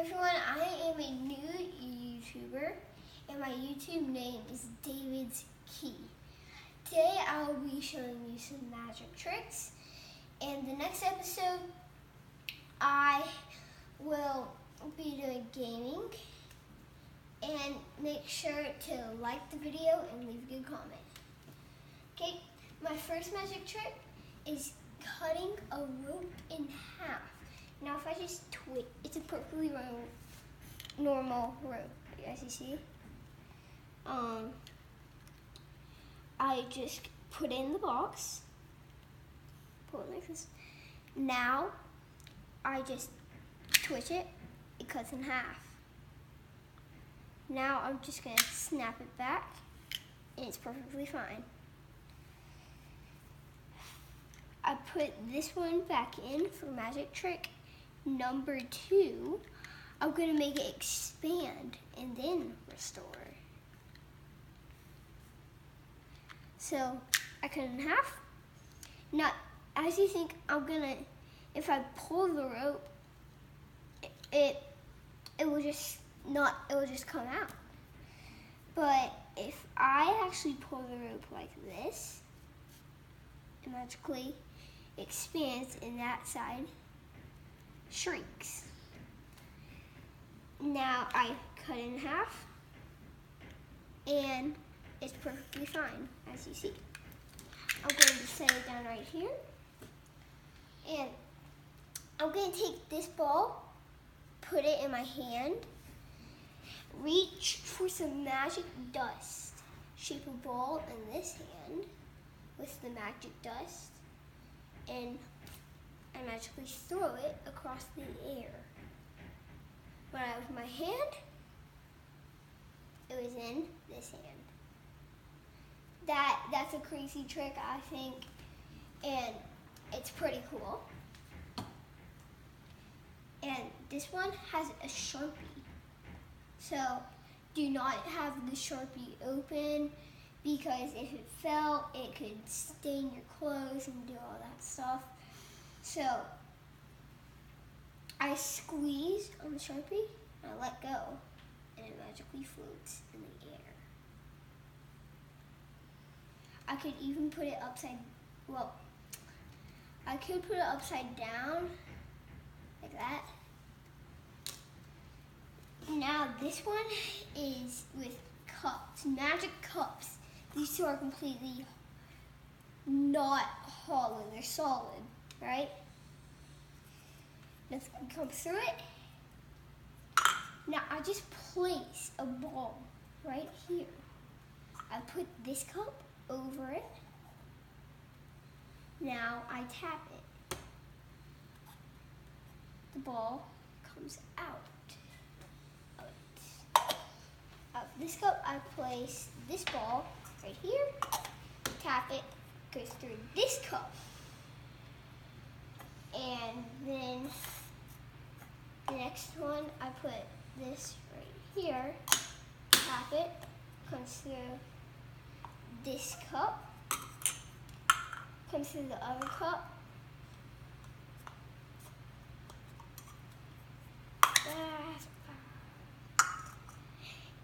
everyone, I am a new YouTuber and my YouTube name is David's Key. Today I will be showing you some magic tricks and the next episode I will be doing gaming and make sure to like the video and leave a good comment. Okay, my first magic trick is cutting a rope in half. Just twist, it's a perfectly normal rope, as you see. Um, I just put in the box, pull it like this. Now, I just twitch it, it cuts in half. Now I'm just gonna snap it back, and it's perfectly fine. I put this one back in for magic trick, number two, I'm gonna make it expand and then restore. So I cut it in half. Now, as you think, I'm gonna, if I pull the rope, it, it will just not, it will just come out. But if I actually pull the rope like this, it magically expands in that side shrinks. Now I cut it in half and it's perfectly fine as you see. I'm going to set it down right here and I'm going to take this ball, put it in my hand, reach for some magic dust, shape a ball in this hand with the magic dust and magically throw it across the air. When I was my hand, it was in this hand. That that's a crazy trick, I think, and it's pretty cool. And this one has a Sharpie. So do not have the Sharpie open because if it fell, it could stain your clothes and do all that stuff. So I squeeze on the Sharpie, and I let go, and it magically floats in the air. I could even put it upside, well, I could put it upside down, like that. Now this one is with cups, magic cups. These two are completely not hollow, they're solid right? Nothing comes through it. Now I just place a ball right here. I put this cup over it. Now I tap it. The ball comes out. Of this cup, I place this ball right here. Tap it, goes through this cup and then the next one I put this right here, tap it, comes through this cup, comes through the other cup,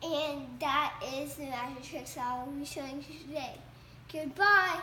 and that is the magic tricks I will be showing you today. Goodbye.